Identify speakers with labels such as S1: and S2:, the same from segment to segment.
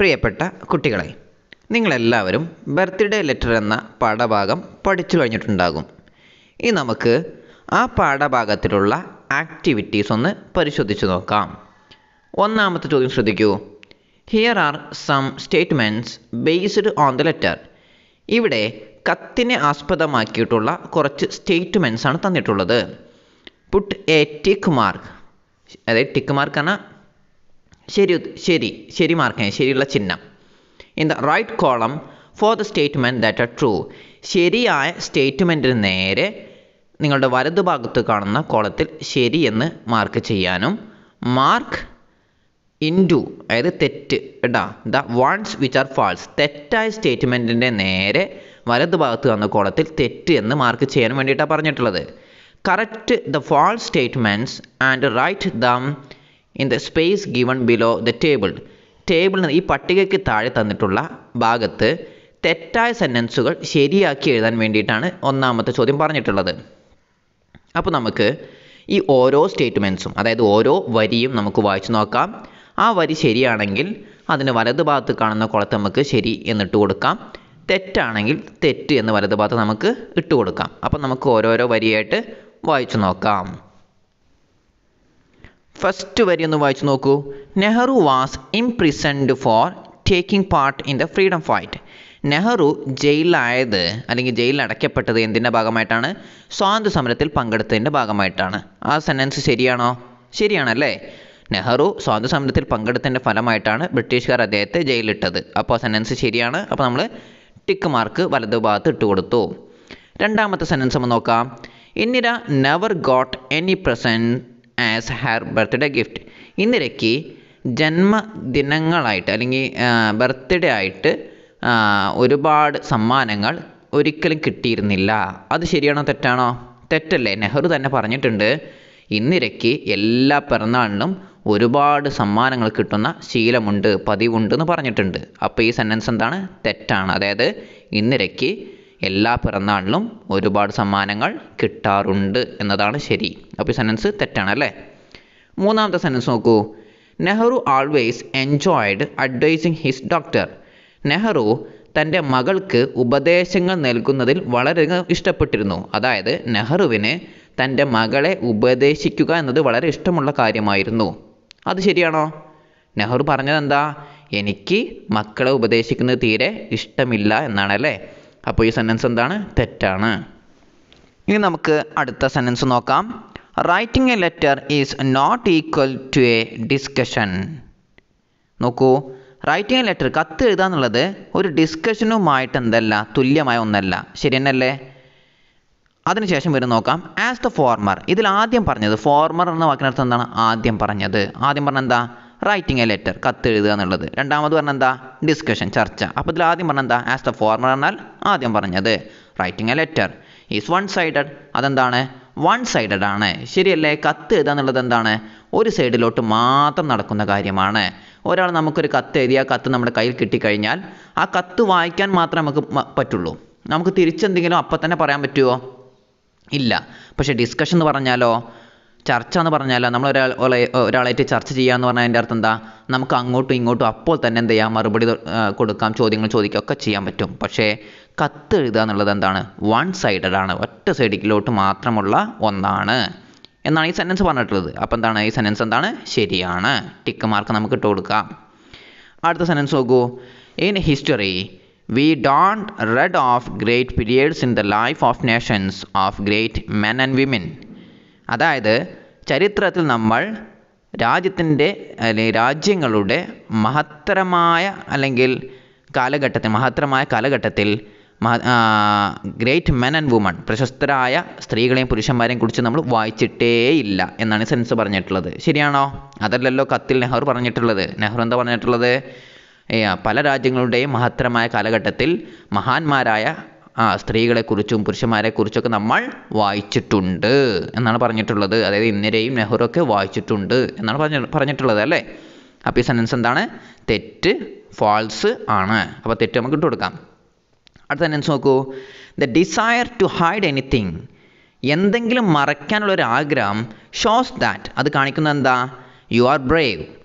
S1: പ്രിയപ്പെട്ട കുട്ടികളെ നിങ്ങളെല്ലാവരും ബർത്ത്ഡേ ലെറ്റർ എന്ന പാഠഭാഗം പഠിച്ചു കഴിഞ്ഞിട്ടുണ്ടാകും. ഇനി നമുക്ക് ആ പാഠഭാഗത്തിലുള്ള ആക്ടിവിറ്റീസ് ഒന്ന് പരിശോധിച്ച് നോക്കാം. ഒന്നാമത്തെ ചോദ്യം ശ്രദ്ധിക്കൂ. Here are some statements based on the letter ഇവിടെ കത്തിനെ ആസ്പദമാക്കിയിട്ടുള്ള കുറച്ച് സ്റ്റേറ്റ്മെന്റ്സ് ആണ് തന്നിട്ടുള്ളത്. പുട്ട് എ ടിക്ക് മാർക്ക് അതായത് ടിക്ക് മാർക്ക് ആണ് ശരി ശരി ശരി മാർക്കിന് ശരിയുള്ള ചിഹ്നം. In the right column for the statement that are true ശരിയായ സ്റ്റേറ്റ്മെന്റിന് നേരെ നിങ്ങളുടെ വലതുഭാഗത്ത് കാണുന്ന കോളത്തിൽ ശരി എന്ന് മാർക്ക് ചെയ്യാനും മാർക്ക് ഇന്റു അതായത് തെറ്റ് കേട്ടാ the ones which are false തെറ്റായ സ്റ്റേറ്റ്മെന്റിന്റെ നേരെ വലതുഭാഗത്ത് കാണുന്ന കോളത്തിൽ തെറ്റ് എന്ന് മാർക്ക് ചെയ്യാൻ വേണ്ടിയിട്ടാണ് പറഞ്ഞിട്ടുള്ളത്. Correct the false statements and write them in the space given below the table ടേബിളിൽ ഈ പട്ടികയ്ക്ക് താഴെ തന്നിട്ടുള്ള ഭാഗത്ത് തെറ്റായ സെന്റൻസുകൾ ശരിയാക്കി എഴുതാൻ വേണ്ടിയിട്ടാണ് ഒന്നാമത്തെ ചോദ്യം പറഞ്ഞിട്ടുള്ളത്. അപ്പോൾ നമുക്ക് ഈ ഓരോ സ്റ്റേറ്റ്മെന്റ്സും അതായത് ഓരോ വരിയും നമുക്ക് വായിച്ചു നോക്കാം. ആ വരി ശരിയാണെങ്കിൽ അതിന് വലത് ഭാഗത്ത് കാണുന്ന കുളത്ത് നമുക്ക് ശരി എന്നിട്ട് കൊടുക്കാം. തെറ്റാണെങ്കിൽ തെറ്റ് എന്ന് വലത് ഭാഗത്ത് നമുക്ക് ഇട്ട് കൊടുക്കാം. അപ്പം നമുക്ക് ഓരോരോ വരിയായിട്ട് വായിച്ചു നോക്കാം. ഫസ്റ്റ് വരി ഒന്ന് വായിച്ചു നോക്കൂ. Nehru was imprisoned for taking part in the freedom fight Nehru ജയിലിലായത് അല്ലെങ്കിൽ ജയിലിൽ അടയ്ക്കപ്പെട്ടത് എന്തിന്റെ ഭാഗമായിട്ടാണ്? സ്വാതന്ത്ര്യ സമരത്തിൽ പങ്കെടുത്തതിന്റെ ഭാഗമായിട്ടാണ്. ആ സെന്റൻസ് ശരിയാണോ? ശരിയാണല്ലേ? നെഹ്റു സ്വാതന്ത്ര്യ സമരത്തിൽ പങ്കെടുത്തതിന്റെ ഫലമായിട്ടാണ് ബ്രിട്ടീഷുകാർ അദ്ദേഹത്തെ ജയിലിലിട്ടത്. അപ്പോൾ ആ സെന്റൻസ് ശരിയാണ്. അപ്പോൾ നമ്മൾ ടിക്ക് മാർക്ക് വലതു ഭാഗത്ത് ഇട്ട് കൊടുത്തു. രണ്ടാമത്തെ സെന്റൻസ് നമ്മൾ നോക്കാം. Indira never got any present as her birthday gift ഇന്ദിരയ്ക്ക് ജന്മദിനങ്ങളായിട്ട് അല്ലെങ്കിൽ ബർത്ത്ഡേ ആയിട്ട് ഒരുപാട് സമ്മാനങ്ങൾ ഒരിക്കലും കിട്ടിയിരുന്നില്ല. അത് ശരിയാണോ തെറ്റാണോ? തെറ്റല്ലേ. നെഹ്റു തന്നെ പറഞ്ഞിട്ടുണ്ട് ഇന്ദിരയ്ക്ക് എല്ലാ പിറന്നാളിനും ഒരുപാട് സമ്മാനങ്ങൾ കിട്ടുന്ന ശീലമുണ്ട് പതിവുണ്ട് എന്ന് പറഞ്ഞിട്ടുണ്ട്. അപ്പോൾ ഈ സെന്റൻസ് എന്താണ്? തെറ്റാണ്. അതായത് ഇന്ദിരയ്ക്ക് എല്ലാ പിറന്നാളിലും ഒരുപാട് സമ്മാനങ്ങൾ കിട്ടാറുണ്ട് എന്നതാണ് ശരി. അപ്പോൾ ഈ സെന്റൻസ് തെറ്റാണ് അല്ലേ? മൂന്നാമത്തെ സെന്റൻസ് നോക്കൂ. Nehru always enjoyed advising his daughter Nehru തന്റെ മകൾക്ക് ഉപദേശങ്ങൾ നൽകുന്നതിൽ വളരെ ഇഷ്ടപ്പെട്ടിരുന്നു. അതായത് നെഹ്റുവിന് തന്റെ മകളെ ഉപദേശിക്കുക എന്നത് വളരെ ഇഷ്ടമുള്ള കാര്യമായിരുന്നു. അത് ശരിയാണോ? നെഹ്റു പറഞ്ഞത് എന്താ എനിക്ക് മക്കളെ ഉപദേശിക്കുന്നത് തീരെ ഇഷ്ടമില്ല എന്നാണ് അല്ലേ? അപ്പോൾ ഈ സെന്റൻസ് എന്താണ്? തെറ്റാണ്. ഇനി നമുക്ക് അടുത്ത സെന്റൻസ് നോക്കാം. Writing a letter is not equal to a discussion നോക്കൂ. റൈറ്റിംഗ് എ ലെറ്റർ കത്ത് എഴുതുക എന്നുള്ളത് ഒരു ഡിസ്കഷനുമായിട്ട് എന്തല്ല തുല്യമായ ഒന്നല്ല. ശരി തന്നെയല്ലേ? അതിനുശേഷം വരും നോക്കാം. ആസ് ദ ഫോർമർ ഇതിൽ ആദ്യം പറഞ്ഞത് ഫോർമർ എന്ന വാക്കിനർത്ഥം എന്താണ്? ആദ്യം പറഞ്ഞത്. ആദ്യം പറഞ്ഞ എന്താ? റൈറ്റിംഗ് എ ലെറ്റർ കത്ത് എഴുതുക എന്നുള്ളത്. രണ്ടാമത് പറഞ്ഞ എന്താ? ഡിസ്കഷൻ ചർച്ച. അപ്പോൾ ഇതിൽ ആദ്യം പറഞ്ഞ എന്താ? ആസ് ദ ഫോർമർ എന്നാൽ ആദ്യം പറഞ്ഞത്. Writing a letter is one sided അതെന്താണ്? വൺ സൈഡഡ് ആണ്. ശരിയല്ലേ? കത്ത് എഴുതുക എന്നുള്ളത് എന്താണ്? ഒരു സൈഡിലോട്ട് മാത്രം നടക്കുന്ന കാര്യമാണ്. ഒരാൾ നമുക്കൊരു കത്ത് എഴുതി ആ കത്ത് നമ്മുടെ കയ്യിൽ കിട്ടിക്കഴിഞ്ഞാൽ ആ കത്ത് വായിക്കാൻ മാത്രമേ നമുക്ക് പറ്റുള്ളൂ. നമുക്ക് തിരിച്ചെന്തെങ്കിലും അപ്പം തന്നെ പറയാൻ പറ്റുമോ ഇല്ല. പക്ഷേ ഡിസ്കഷൻ എന്ന് പറഞ്ഞാലോ ചർച്ച എന്ന് പറഞ്ഞാൽ നമ്മൾ ഒരാൾ ഒരാളായിട്ട് ചർച്ച ചെയ്യുക എന്ന് പറഞ്ഞാൽ അതിന്റെ അർത്ഥം എന്താ? നമുക്ക് അങ്ങോട്ടും ഇങ്ങോട്ടും അപ്പോൾ തന്നെ എന്ത് ചെയ്യാം? മറുപടി കൊടുക്കാം ചോദ്യങ്ങൾ ചോദിക്കുക ഒക്കെ ചെയ്യാൻ പറ്റും. പക്ഷേ കത്ത് എഴുതുക എന്നുള്ളത് എന്താണ്? വൺ സൈഡഡ് ആണ്. ഒറ്റ സൈഡിലോട്ട് മാത്രമുള്ള ഒന്നാണ്. എന്നാണ് ഈ സെന്റൻസ് പറഞ്ഞിട്ടുള്ളത്. അപ്പോൾ എന്താണ്? ഈ സെന്റൻസ് എന്താണ്? ശരിയാണ്. ടിക്ക് മാർക്ക് നമുക്ക് ഇട്ട് കൊടുക്കാം. അടുത്ത സെന്റൻസ് നോക്കൂ. In history we don't read of great periods in the life of nations of great men and women അതായത് ചരിത്രത്തിൽ നമ്മൾ രാജ്യത്തിന്റെ അല്ലെങ്കിൽ രാജ്യങ്ങളുടെ മഹത്തരമായ അല്ലെങ്കിൽ കാലഘട്ടത്തിൽ മഹത്തരമായ കാലഘട്ടത്തിൽ ഗ്രേറ്റ് മെൻ ആൻഡ് വുമൺ പ്രശസ്തരായ സ്ത്രീകളെയും പുരുഷന്മാരെയും കുറിച്ച് നമ്മൾ വായിച്ചിട്ടേയില്ല എന്നാണ് സെൻസ് പറഞ്ഞിട്ടുള്ളത്. ശരിയാണോ? അതല്ലല്ലോ കത്തിൽ നെഹ്റു പറഞ്ഞിട്ടുള്ളത്. നെഹ്റു എന്താ പറഞ്ഞിട്ടുള്ളത്? പല രാജ്യങ്ങളുടെയും മഹത്തരമായ കാലഘട്ടത്തിൽ മഹാന്മാരായ സ്ത്രീകളെക്കുറിച്ചും പുരുഷന്മാരെക്കുറിച്ചൊക്കെ നമ്മൾ വായിച്ചിട്ടുണ്ട് എന്നാണ് പറഞ്ഞിട്ടുള്ളത്. അതായത് ഇന്ദിരയും നെഹ്റു ഒക്കെ വായിച്ചിട്ടുണ്ട് എന്നാണ് പറഞ്ഞ പറഞ്ഞിട്ടുള്ളത് അല്ലേ? അപ്പോൾ ഈ സെന്റൻസ് എന്താണ്? തെറ്റ് ഫാൾസ് ആണ്. അപ്പോൾ തെറ്റ് നമുക്ക് ഇട്ട് കൊടുക്കാം. അടുത്ത സെന്റൻസ് നോക്കൂ. The desire to hide anything എന്തെങ്കിലും മറയ്ക്കാനുള്ള ഒരു ആഗ്രഹം ഷോസ് ദാറ്റ് അത് കാണിക്കുന്നത് എന്താ? യു ആർ ബ്രേവ്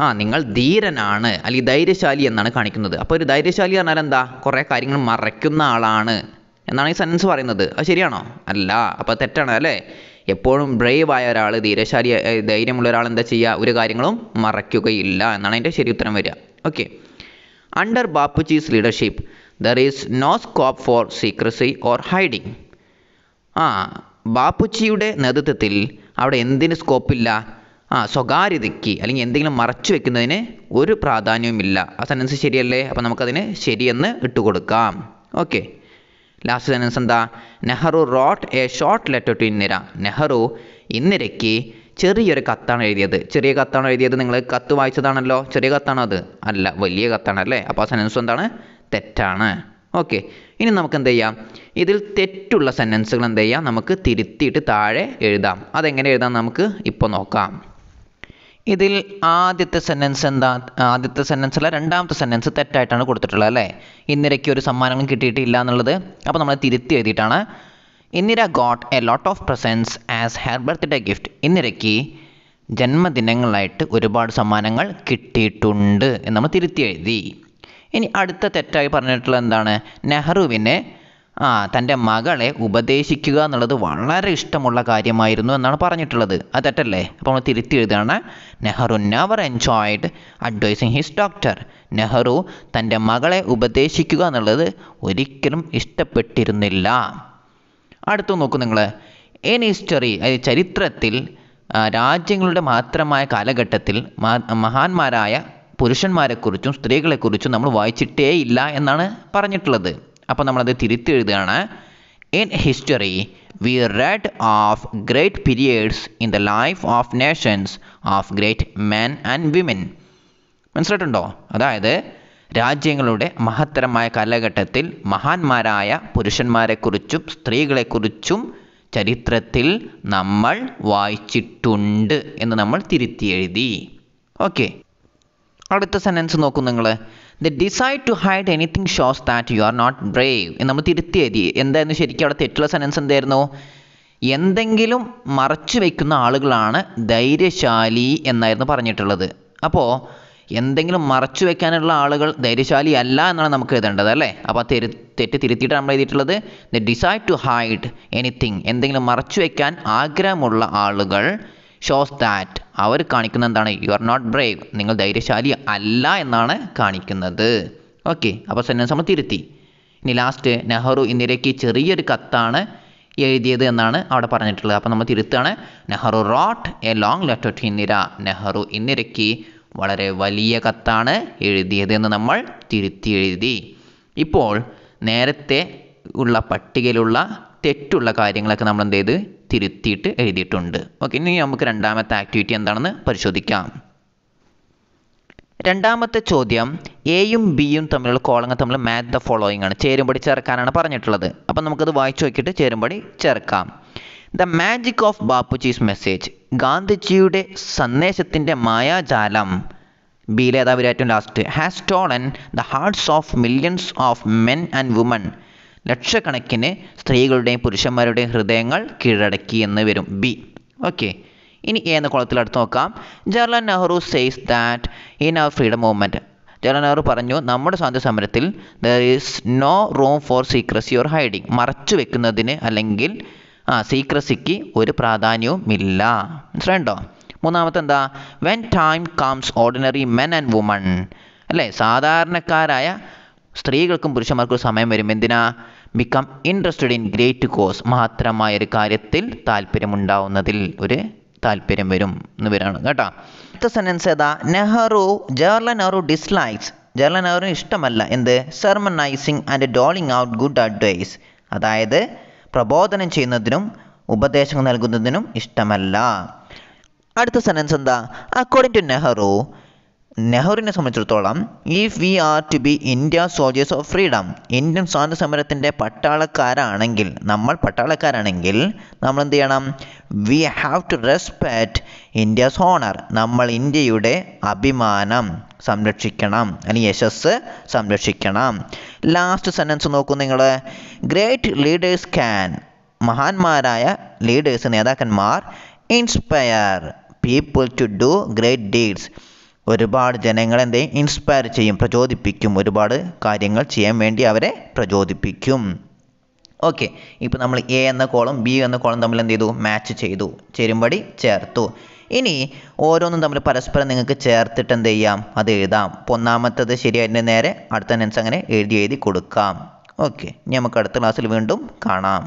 S1: ആ നിങ്ങൾ ധീരനാണ് അല്ലെങ്കിൽ ധൈര്യശാലി എന്നാണ് കാണിക്കുന്നത്. അപ്പോൾ ഒരു ധൈര്യശാലി പറഞ്ഞാൽ എന്താ? കുറേ കാര്യങ്ങൾ മറയ്ക്കുന്ന ആളാണ് എന്നാണ് ഈ സെൻസ് പറയുന്നത്. അത് ശരിയാണോ? അല്ല. അപ്പോൾ തെറ്റാണ് അല്ലേ? എപ്പോഴും ബ്രേവ് ആയ ഒരാൾ ധീരശാലി ധൈര്യമുള്ള ഒരാൾ എന്താ ചെയ്യുക? ഒരു കാര്യങ്ങളും മറയ്ക്കുകയില്ല എന്നാണ് അതിന്റെ ശരി ഉത്തരം വരിക. Okay. Under Bapuji's leadership there is no scope for secrecy or hiding ആ ബാപ്പുച്ചിയുടെ നേതൃത്വത്തിൽ അവിടെ എന്തിന് സ്കോപ്പില്ല ആ സ്വകാര്യതയ്ക്ക് അല്ലെങ്കിൽ എന്തെങ്കിലും മറച്ചു വെക്കുന്നതിന് ഒരു പ്രാധാന്യവുമില്ല. ആ സെന്റൻസ് ശരിയല്ലേ? അപ്പോൾ നമുക്കതിന് ശരിയെന്ന് ഇട്ടുകൊടുക്കാം. ഓക്കെ ലാസ്റ്റ് സെന്റൻസ് എന്താ? Nehru wrote a short letter to Indira. Nehru ഇന്ദിരയ്ക്ക് ചെറിയൊരു കത്താണ് എഴുതിയത്. ചെറിയ കത്താണ് എഴുതിയത് നിങ്ങൾ കത്ത് വായിച്ചതാണല്ലോ. ചെറിയ കത്താണോ അത്? അല്ല വലിയ കത്താണ് അല്ലേ? അപ്പോൾ ആ സെന്റൻസ് എന്താണ്? തെറ്റാണ്. ഓക്കെ ഇനി നമുക്ക് എന്ത് ചെയ്യാം? ഇതിൽ തെറ്റുള്ള സെന്റൻസുകൾ എന്ത് ചെയ്യാം? നമുക്ക് തിരുത്തിയിട്ട് താഴെ എഴുതാം. അതെങ്ങനെ എഴുതാം? നമുക്ക് ഇപ്പോൾ നോക്കാം. ഇതിൽ ആദ്യത്തെ സെന്റൻസ് എന്താ? ആദ്യത്തെ സെന്റൻസ് അല്ല രണ്ടാമത്തെ സെന്റൻസ് തെറ്റായിട്ടാണ് കൊടുത്തിട്ടുള്ളത് അല്ലേ? ഇന്ദിരയ്ക്ക് ഒരു സമ്മാനങ്ങളും കിട്ടിയിട്ടില്ല എന്നുള്ളത്. അപ്പോൾ നമ്മൾ തിരുത്തി എഴുതിയിട്ടാണ്. Indira got a lot of presents as her birthday gift ഇന്ദിരയ്ക്ക് ജന്മദിനങ്ങളായിട്ട് ഒരുപാട് സമ്മാനങ്ങൾ കിട്ടിയിട്ടുണ്ട് എന്ന് നമ്മൾ തിരുത്തി എഴുതി. ഇനി അടുത്ത തെറ്റായി പറഞ്ഞിട്ടുള്ള എന്താണ്? നെഹ്റുവിന് തന്റെ മകളെ ഉപദേശിക്കുക എന്നുള്ളത് വളരെ ഇഷ്ടമുള്ള കാര്യമായിരുന്നു എന്നാണ് പറഞ്ഞിട്ടുള്ളത്. അത് തെറ്റല്ലേ? അപ്പോൾ നമ്മൾ തിരുത്തി എഴുതുകയാണ്. Nehru never enjoyed advising his daughter Nehru തന്റെ മകളെ ഉപദേശിക്കുക എന്നുള്ളത് ഒരിക്കലും ഇഷ്ടപ്പെട്ടിരുന്നില്ല. അടുത്തു നോക്കൂ നിങ്ങൾ ഇൻ ഹിസ്റ്ററി ചരിത്രത്തിൽ രാജ്യങ്ങളുടെ മാത്രമായ കാലഘട്ടത്തിൽ മഹാന്മാരായ പുരുഷന്മാരെക്കുറിച്ചും സ്ത്രീകളെക്കുറിച്ചും നമ്മൾ വായിച്ചിട്ടേ ഇല്ല എന്നാണ് പറഞ്ഞിട്ടുള്ളത്. അപ്പോൾ നമ്മളത് തിരുത്തെഴുതുകയാണ് in history we read of great periods in the life of nations of great men and women മനസ്സിലായിട്ടുണ്ടോ? അതായത് രാജ്യങ്ങളുടെ മഹത്തരമായ കാലഘട്ടത്തിൽ മഹാന്മാരായ പുരുഷന്മാരെക്കുറിച്ചും സ്ത്രീകളെക്കുറിച്ചും ചരിത്രത്തിൽ നമ്മൾ വായിച്ചിട്ടുണ്ട് എന്ന് നമ്മൾ തിരുത്തി എഴുതി ഓക്കെ അടുത്ത സെന്റൻസ് നോക്കൂ നിങ്ങൾ the desire to hide anything shows that you are not brave നമ്മൾ തിരുത്തി എഴുതി. എന്തായിരുന്നു ശരിക്കും അവിടെ തെറ്റുള്ള സെന്റൻസ് എന്തായിരുന്നു? എന്തെങ്കിലും മറച്ചു വയ്ക്കുന്ന ആളുകളാണ് ധൈര്യശാലി എന്നായിരുന്നു പറഞ്ഞിട്ടുള്ളത്. അപ്പോൾ എന്തെങ്കിലും മറച്ചു വെക്കാനുള്ള ആളുകൾ ധൈര്യശാലി അല്ല എന്നാണ് നമുക്ക് എഴുതേണ്ടത് അല്ലേ? അപ്പോൾ തെരു തെറ്റ് തിരുത്തിയിട്ട് നമ്മൾ എഴുതിയിട്ടുള്ളത്. The desire to hide anything എന്തെങ്കിലും മറച്ചു വയ്ക്കാൻ ആഗ്രഹമുള്ള ആളുകൾ ഷോസ് ദാറ്റ് അവർ കാണിക്കുന്ന എന്താണ്? യു ആർ നോട്ട് ബ്രേവ് നിങ്ങൾ ധൈര്യശാലി അല്ല എന്നാണ് കാണിക്കുന്നത്. ഓക്കെ അപ്പോൾ സെന്റൻസ് നമ്മൾ തിരുത്തി. ഇനി ലാസ്റ്റ് നെഹ്റു ഇന്ദിരയ്ക്ക് ചെറിയൊരു കത്താണ് എഴുതിയത് എന്നാണ് അവിടെ പറഞ്ഞിട്ടുള്ളത്. അപ്പോൾ നമ്മൾ തിരുത്താണ് Nehru wrote a long letter to Indira. Nehru ഇന്ദിരയ്ക്ക് വളരെ വലിയ കത്താണ് എഴുതിയത് എന്ന് നമ്മൾ തിരുത്തി എഴുതി. ഇപ്പോൾ നേരത്തെ ഉള്ള പട്ടികയിലുള്ള തെറ്റുള്ള കാര്യങ്ങളൊക്കെ നമ്മൾ എന്ത് ചെയ്ത്? തിരുത്തിയിട്ട് എഴുതിയിട്ടുണ്ട്. ഓക്കെ ഇനി നമുക്ക് രണ്ടാമത്തെ ആക്ടിവിറ്റി എന്താണെന്ന് പരിശോധിക്കാം. രണ്ടാമത്തെ ചോദ്യം എയും ബിയും തമ്മിലുള്ള കോളങ്ങൾ തമ്മിൽ മാച്ച് ദ ഫോളോയിങ് ആണ്. ചേരുംപടി ചേർക്കാനാണ് പറഞ്ഞിട്ടുള്ളത്. അപ്പം നമുക്കത് വായിച്ചു നോക്കിയിട്ട് ചേരുംപടി ചേർക്കാം. The magic of Bapuji's message ഗാന്ധിജിയുടെ സന്ദേശത്തിന്റെ മായാജാലം. ബിയിലെ ഏതാ വരിക ഏറ്റവും last has stolen the hearts of millions of men and women ലക്ഷക്കണക്കിന് സ്ത്രീകളുടെയും പുരുഷന്മാരുടെയും ഹൃദയങ്ങൾ കീഴടക്കി എന്ന് വരും. ബി ഓക്കെ ഇനി എ എന്ന കുളത്തിൽ അടുത്ത് നോക്കാം. Jawaharlal Nehru says that in our freedom movement Jawaharlal Nehru പറഞ്ഞു നമ്മുടെ സ്വാതന്ത്ര്യ സമരത്തിൽ there is no room for secrecy or hiding മറച്ചു വെക്കുന്നതിന് അല്ലെങ്കിൽ ആ സീക്രസിക്ക് ഒരു പ്രാധാന്യവും ഇല്ല. മനസ്സിലായിട്ടോ മൂന്നാമത്തെ എന്താ when time comes ordinary men and women അല്ലേ? സാധാരണക്കാരായ സ്ത്രീകൾക്കും പുരുഷന്മാർക്കും സമയം വരും. എന്തിനാ? Become interested in great cause മഹത്തരമായ ഒരു കാര്യത്തിൽ താല്പര്യമുണ്ടാവുന്നതിൽ ഒരു താല്പര്യം വരും എന്ന് വരാണ് കേട്ടോ. അടുത്ത സെന്റൻസ് ഏതാ? നെഹ്റു ജവഹർലാൽ നെഹ്റു ഡിസ്ലൈക്സ് ജവഹർലാൽ നെഹ്റുവിന് ഇഷ്ടമല്ല. എന്ത്? Sermonizing and doling out good advice അതായത് പ്രബോധനം ചെയ്യുന്നതിനും ഉപദേശങ്ങൾ നൽകുന്നതിനും ഇഷ്ടമല്ല. അടുത്ത സെന്റൻസ് എന്താ? അക്കോർഡിംഗ് ടു നെഹ്റു നെഹ്റുവിനെ സംബന്ധിച്ചിടത്തോളം if we are to be India soldiers of freedom Indian സ്വാതന്ത്ര്യ സമരത്തിന്റെ പട്ടാളക്കാരാണെങ്കിൽ നമ്മൾ പട്ടാളക്കാരാണെങ്കിൽ നമ്മൾ എന്ത് ചെയ്യണം? We have to respect India's honour നമ്മൾ ഇന്ത്യയുടെ അഭിമാനം സംരക്ഷിക്കണം. അല്ലെങ്കിൽ യശസ് സംരക്ഷിക്കണം. ലാസ്റ്റ് സെന്റൻസ് നോക്കൂ നിങ്ങൾ ഗ്രേറ്റ് ലീഡേഴ്സ് ക്യാൻ മഹാന്മാരായ ലീഡേഴ്സ് നേതാക്കന്മാർ inspire people to do great deeds
S2: ഒരുപാട് ജനങ്ങളെ എന്ത് ഇൻസ്പയർ ചെയ്യും പ്രചോദിപ്പിക്കും. ഒരുപാട് കാര്യങ്ങൾ ചെയ്യാൻ വേണ്ടി അവരെ പ്രചോദിപ്പിക്കും. ഓക്കെ ഇപ്പോൾ നമ്മൾ എ എന്ന കോളം ബി എന്ന കോളം തമ്മിൽ എന്ത് ചെയ്തു? മാച്ച് ചെയ്തു. ചേരുംപടി ചേർത്തു. ഇനി ഓരോന്നും തമ്മിൽ പരസ്പരം നിങ്ങൾക്ക് ചേർത്തിട്ട് എന്ത് ചെയ്യാം? അത് എഴുതാം. ഒന്നാമത്തത് ശരിയായതിന്റെ നേരെ അടുത്ത നെൻസ് അങ്ങനെ എഴുതി എഴുതി കൊടുക്കാം. ഓക്കെ ഇനി നമുക്ക് അടുത്ത ക്ലാസ്സിൽ വീണ്ടും കാണാം.